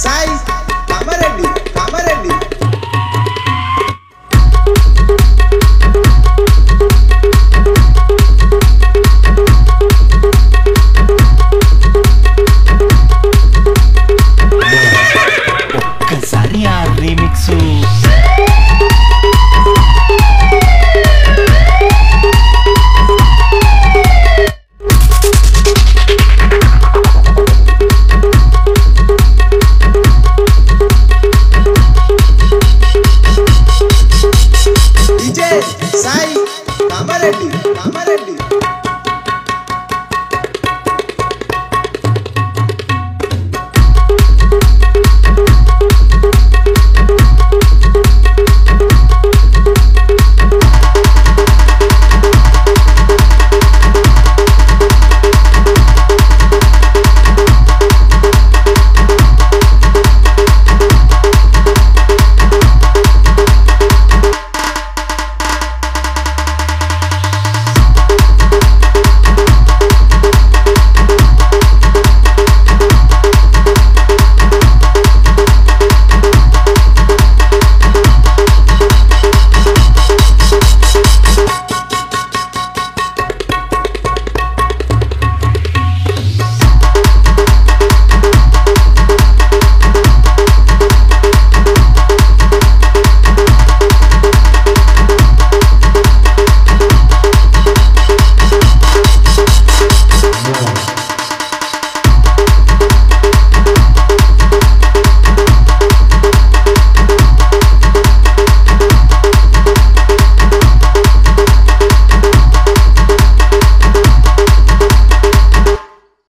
Sai Thank.